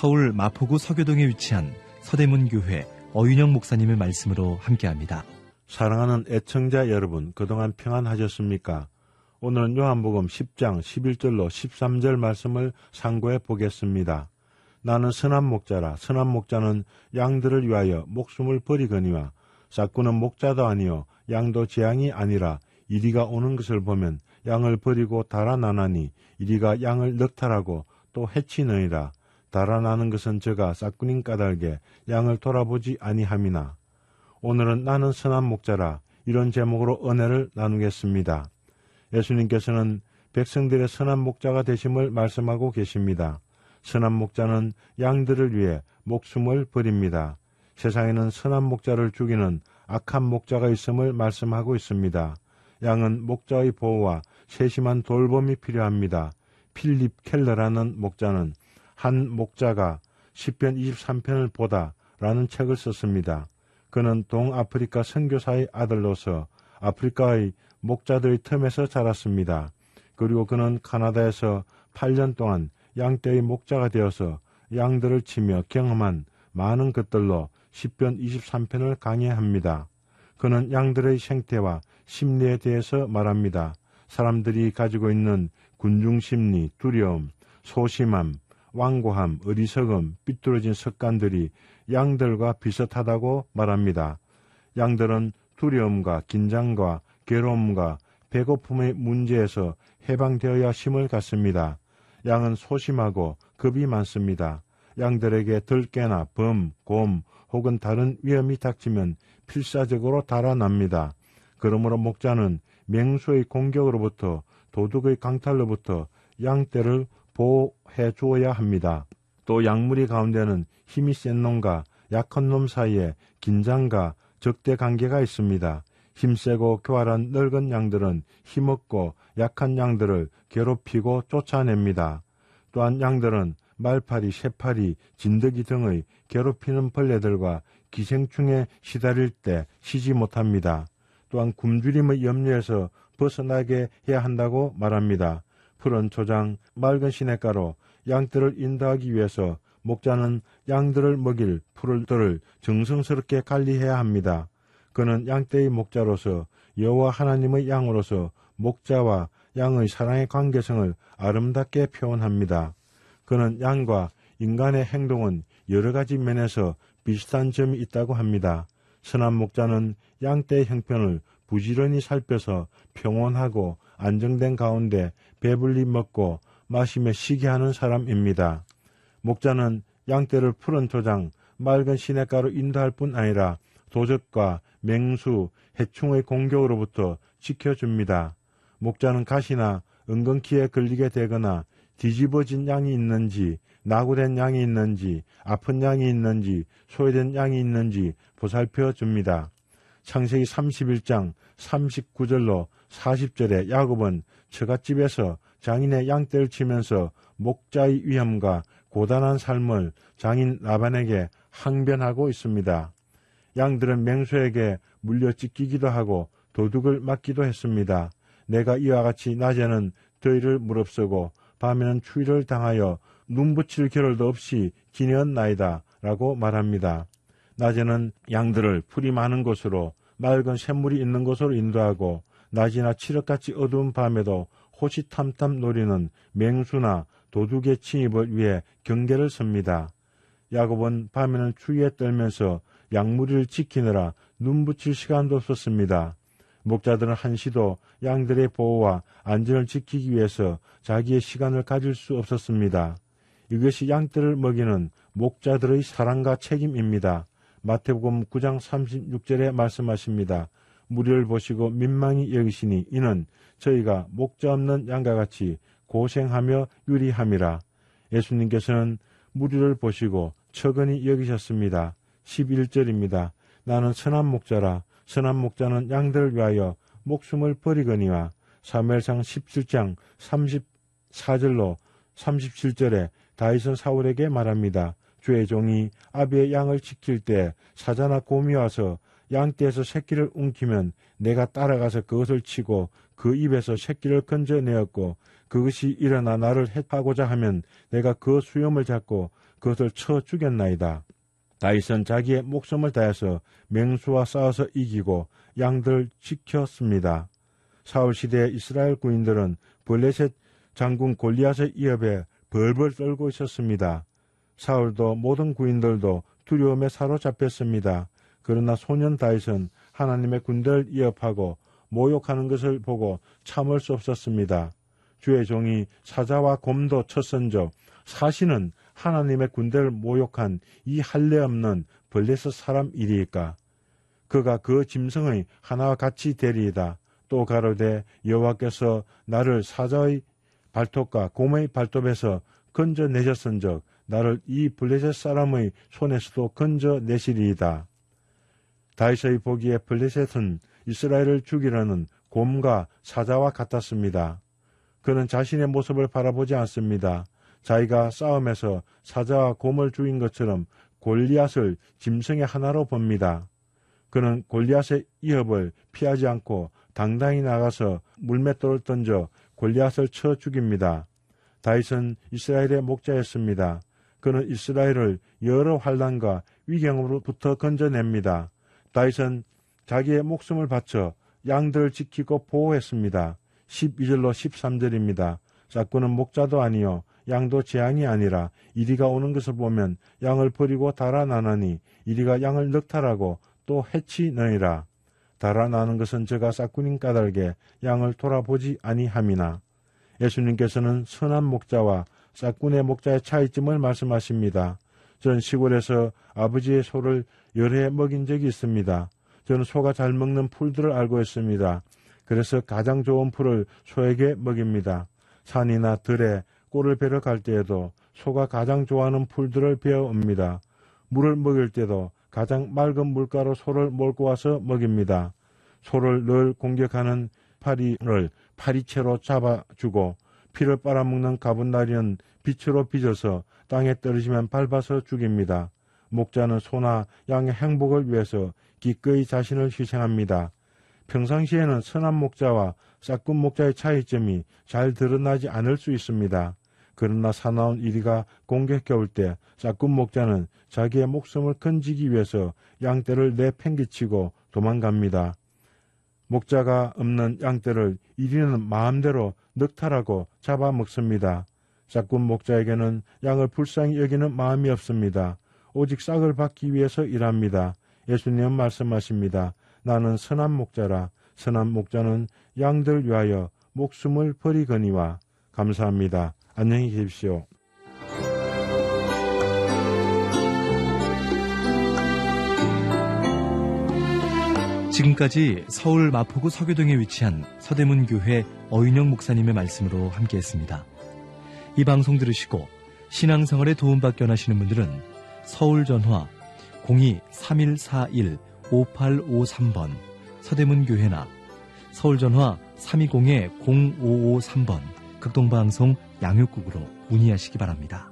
서울 마포구 서교동에 위치한 서대문교회 어윤영 목사님의 말씀으로 함께합니다. 사랑하는 애청자 여러분, 그동안 평안하셨습니까? 오늘은 요한복음 10장 11절로 13절 말씀을 상고해 보겠습니다. 나는 선한 목자라 선한 목자는 양들을 위하여 목숨을 버리거니와 싹구는 목자도 아니요 양도 재앙이 아니라 이리가 오는 것을 보면 양을 버리고 달아나나니 이리가 양을 넉탈하고 또 해치느니라 달아나는 것은 저가 싹군인 까닭에 양을 돌아보지 아니함이나 오늘은 나는 선한 목자라 이런 제목으로 은혜를 나누겠습니다. 예수님께서는 백성들의 선한 목자가 되심을 말씀하고 계십니다. 선한 목자는 양들을 위해 목숨을 버립니다. 세상에는 선한 목자를 죽이는 악한 목자가 있음을 말씀하고 있습니다. 양은 목자의 보호와 세심한 돌봄이 필요합니다. 필립 켈러라는 목자는 한 목자가 10편 23편을 보다 라는 책을 썼습니다. 그는 동아프리카 선교사의 아들로서 아프리카의 목자들의 틈에서 자랐습니다. 그리고 그는 카나다에서 8년 동안 양떼의 목자가 되어서 양들을 치며 경험한 많은 것들로 10편 23편을 강해합니다. 그는 양들의 생태와 심리에 대해서 말합니다. 사람들이 가지고 있는 군중심리, 두려움, 소심함, 완고함, 어리석음, 삐뚤어진 습관들이 양들과 비슷하다고 말합니다. 양들은 두려움과 긴장과 괴로움과 배고픔의 문제에서 해방되어야 힘을 갖습니다. 양은 소심하고 겁이 많습니다. 양들에게 들깨나 범, 곰 혹은 다른 위험이 닥치면 필사적으로 달아납니다. 그러므로 목자는 맹수의 공격으로부터 도둑의 강탈로부터 양떼를 보호해 주어야 합니다. 또 약물이 가운데는 힘이 센 놈과 약한 놈 사이에 긴장과 적대 관계가 있습니다. 힘세고 교활한 늙은 양들은 힘없고 약한 양들을 괴롭히고 쫓아냅니다. 또한 양들은 말파리, 새파리, 진드기 등의 괴롭히는 벌레들과 기생충에 시달릴 때 쉬지 못합니다. 또한 굶주림의 염려에서 벗어나게 해야 한다고 말합니다. 푸른 초장, 맑은 시냇가로 양들을 인도하기 위해서 목자는 양들을 먹일 풀들을 정성스럽게 관리해야 합니다. 그는 양떼의 목자로서 여호와 하나님의 양으로서 목자와 양의 사랑의 관계성을 아름답게 표현합니다. 그는 양과 인간의 행동은 여러 가지 면에서 비슷한 점이 있다고 합니다. 선한 목자는 양떼의 형편을 부지런히 살펴서 평온하고 안정된 가운데 배불리 먹고 마시며 쉬게 하는 사람입니다. 목자는 양떼를 푸른 조장, 맑은 시냇가로 인도할 뿐 아니라 도적과 맹수, 해충의 공격으로부터 지켜줍니다. 목자는 가시나 은근키에 걸리게 되거나 뒤집어진 양이 있는지, 나구된 양이 있는지, 아픈 양이 있는지, 소외된 양이 있는지 보살펴 줍니다. 창세기 31장 39절로 40절에 야곱은 처갓집에서 장인의 양떼를 치면서 목자의 위험과 고단한 삶을 장인 라반에게 항변하고 있습니다. 양들은 맹수에게 물려 찢기기도 하고 도둑을 맞기도 했습니다. 내가 이와 같이 낮에는 더위를 무릅쓰고 밤에는 추위를 당하여 눈 붙일 겨를도 없이 기내었나이다 라고 말합니다. 낮에는 양들을 풀이 많은 곳으로 맑은 샘물이 있는 곳으로 인도하고 낮이나 칠흑같이 어두운 밤에도 호시탐탐 노리는 맹수나 도둑의 침입을 위해 경계를 섭니다. 야곱은 밤에는 추위에 떨면서 양무리를 지키느라 눈 붙일 시간도 없었습니다. 목자들은 한시도 양들의 보호와 안전을 지키기 위해서 자기의 시간을 가질 수 없었습니다. 이것이 양들을 먹이는 목자들의 사랑과 책임입니다. 마태복음 9장 36절에 말씀하십니다. 무리를 보시고 민망히 여기시니 이는 저희가 목자 없는 양과 같이 고생하며 유리함이라. 예수님께서는 무리를 보시고 처근히 여기셨습니다. 11절입니다. 나는 선한 목자라 선한 목자는 양들을 위하여 목숨을 버리거니와 사무엘상 17장 34절로 37절에 다윗은 사울에게 말합니다. 주의 종이 아비의 양을 지킬 때 사자나 곰이 와서 양떼에서 새끼를 움키면 내가 따라가서 그것을 치고 그 입에서 새끼를 건져내었고 그것이 일어나 나를 해하고자 하면 내가 그 수염을 잡고 그것을 쳐 죽였나이다. 다윗은 자기의 목숨을 다해서 맹수와 싸워서 이기고 양들 지켰습니다. 사울 시대의 이스라엘 군인들은 블레셋 장군 골리앗의 이협에 벌벌 떨고 있었습니다. 사울도 모든 구인들도 두려움에 사로잡혔습니다. 그러나 소년 다윗은 하나님의 군대를 이협하고 모욕하는 것을 보고 참을 수 없었습니다. 주의 종이 사자와 곰도 쳤선적 사신은 하나님의 군대를 모욕한 이 할례 없는 블레셋 사람 일이일까? 그가 그 짐승의 하나와 같이 되리이다. 또 가로되 여호와께서 나를 사자의 발톱과 곰의 발톱에서 건져내셨은적 나를 이 블레셋 사람의 손에서도 건져내시리이다. 다윗의 보기에 블레셋은 이스라엘을 죽이려는 곰과 사자와 같았습니다. 그는 자신의 모습을 바라보지 않습니다. 자기가 싸움에서 사자와 곰을 죽인 것처럼 골리앗을 짐승의 하나로 봅니다. 그는 골리앗의 이협을 피하지 않고 당당히 나가서 물맷돌을 던져 골리앗을 쳐 죽입니다. 다윗은 이스라엘의 목자였습니다. 그는 이스라엘을 여러 환란과 위경으로부터 건져냅니다. 다윗은 자기의 목숨을 바쳐 양들을 지키고 보호했습니다. 12절로 13절입니다. 짝구는 목자도 아니요 양도 재앙이 아니라 이리가 오는 것을 보면 양을 버리고 달아나느니 이리가 양을 넉탈하고 또 해치느니라. 달아나는 것은 제가 삯꾼인 까닭에 양을 돌아보지 아니함이나 예수님께서는 선한 목자와 삯꾼의 목자의 차이점을 말씀하십니다. 전 시골에서 아버지의 소를 여러 해 먹인 적이 있습니다. 저는 소가 잘 먹는 풀들을 알고 있습니다. 그래서 가장 좋은 풀을 소에게 먹입니다. 산이나 들에 꼴을 베러 갈 때에도 소가 가장 좋아하는 풀들을 베어 옵니다. 물을 먹일 때도 가장 맑은 물가로 소를 몰고 와서 먹입니다. 소를 늘 공격하는 파리를 파리채로 잡아주고 피를 빨아먹는 가분다리는 빛으로 빚어서 땅에 떨어지면 밟아서 죽입니다. 목자는 소나 양의 행복을 위해서 기꺼이 자신을 희생합니다. 평상시에는 선한 목자와 싹군 목자의 차이점이 잘 드러나지 않을 수 있습니다. 그러나 사나운 이리가 공격해 올 때 싹군 목자는 자기의 목숨을 건지기 위해서 양떼를 내팽개치고 도망갑니다. 목자가 없는 양떼를 이리는 마음대로 늑탈하고 잡아먹습니다. 짝군 목자에게는 양을 불쌍히 여기는 마음이 없습니다. 오직 싹을 받기 위해서 일합니다. 예수님은 말씀하십니다. 나는 선한 목자라. 선한 목자는 양들 위하여 목숨을 버리거니와 감사합니다. 안녕히 계십시오. 지금까지 서울 마포구 서교동에 위치한 서대문 교회 어윤영 목사님의 말씀으로 함께했습니다. 이 방송 들으시고 신앙생활에 도움받기 원하시는 분들은 서울 전화 02-3141-5853번 서대문 교회나 서울 전화 320-0553번 극동방송 양육국으로 문의하시기 바랍니다.